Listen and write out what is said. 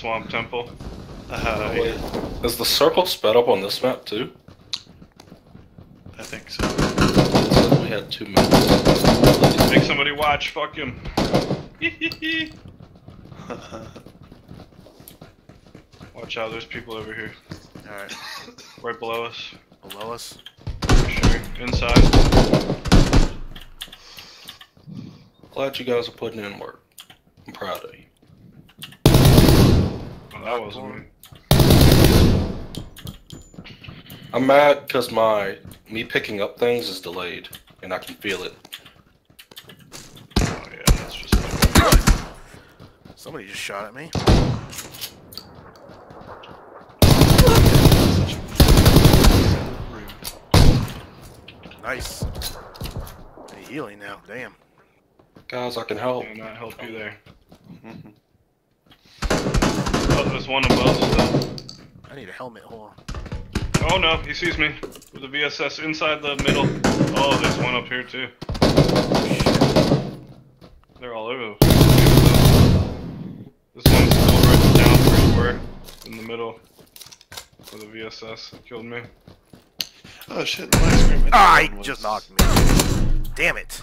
swamp temple. Uh, Wait, is the circle sped up on this map too? I think so. We had two minutes. Make somebody watch. Fuck him. Watch out, there's people over here. Alright, Right below us. below us. For sure. Inside. Glad you guys are putting in work. I'm proud of you. Oh, that wasn't me. I'm mad because my me picking up things is delayed, and I can feel it. Oh yeah, that's just like Somebody just shot at me. Nice. Hey, healing now. Damn. Guys, I can help. can not help you there. Mm-hmm. Oh, there's one above still. I need a helmet. Hold on. Oh no, he sees me with the VSS inside the middle. Oh, there's one up here too. They're all over. This one's still right down where you were in the middle with the VSS. It killed me. oh shit, my screen. Ah, he just knocked me. Damn it.